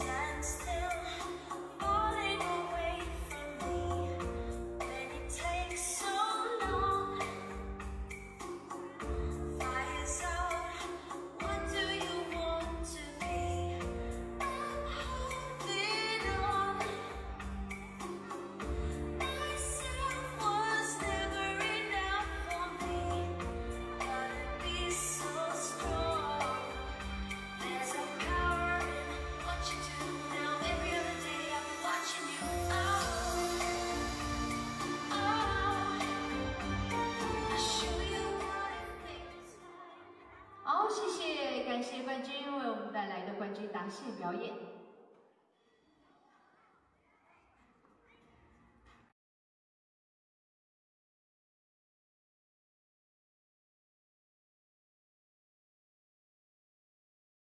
Yes. 谢谢感谢冠军为我们带来的冠军答谢表演。